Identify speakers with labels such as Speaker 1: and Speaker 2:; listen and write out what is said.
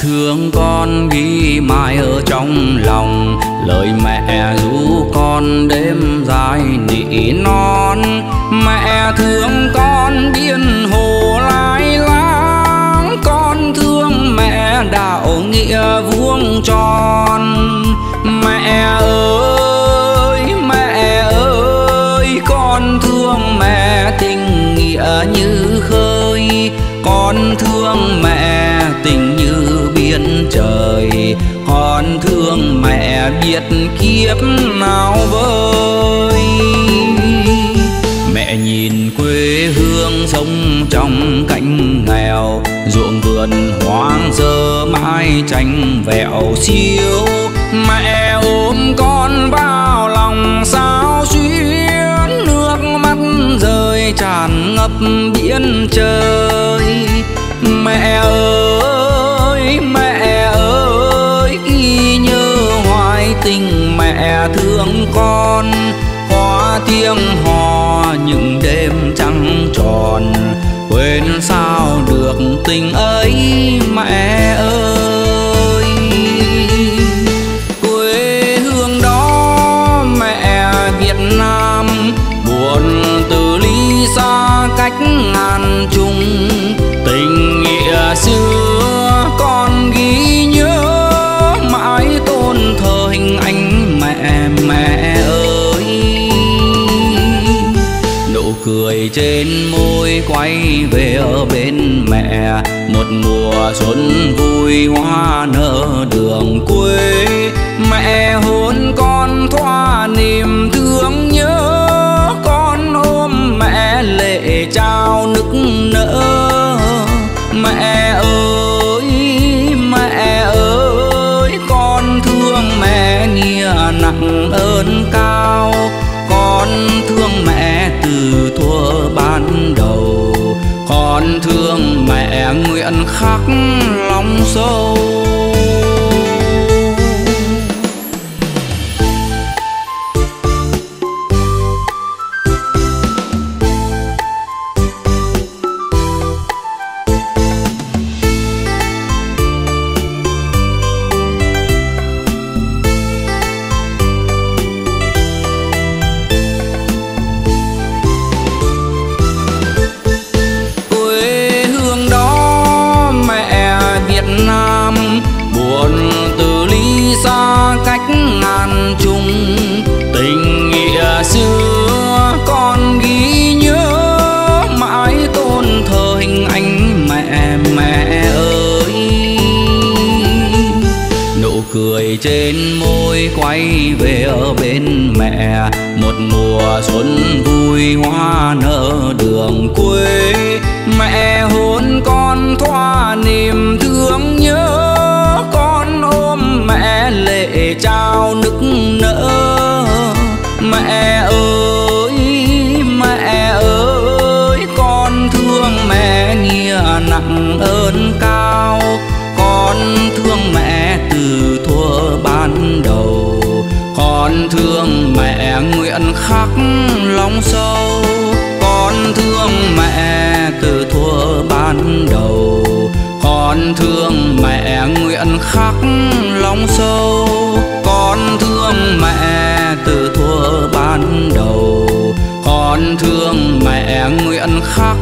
Speaker 1: thương con ghi mãi ở trong lòng. Lời mẹ ru con đêm dài nỉ non. Mẹ thương con biên hồ lai láng con thương mẹ đạo nghĩa vuông tròn. Mẹ ơi mẹ ơi, con thương mẹ tình nghĩa như khơi. Con thương mẹ thiên biển trời. Con thương mẹ biết kiếp nào vơi. Mẹ nhìn quê hương sống trong cảnh nghèo, ruộng vườn hoang sơ mãi tranh vẹo xiêu. Mẹ ôm con vào lòng sao xuyên nước mắt rơi tràn ngập biển trời. Mẹ ơi mẹ thương con qua tiếng hò những đêm trăng tròn. Quên sao được tình ấy, mẹ ơi. Quê hương đó mẹ Việt Nam, buồn từ ly xa cách ngàn trùng. Trên môi quay về ở bên mẹ. Một mùa xuân vui hoa nở đường quê mẹ hôn con nguyện cười trên môi quay về ở bên mẹ. Một mùa xuân vui hoa nở đường quê. Mẹ hôn con thoa niềm thương, nhớ con ôm mẹ lệ trao nức nở. Mẹ ơi mẹ ơi, con thương mẹ nghĩa nặng ơn cao. Khắc lòng sâu, con thương mẹ từ thuở ban đầu. Con thương mẹ nguyện khắc lòng sâu, con thương mẹ từ thuở ban đầu. Con thương mẹ nguyện khắc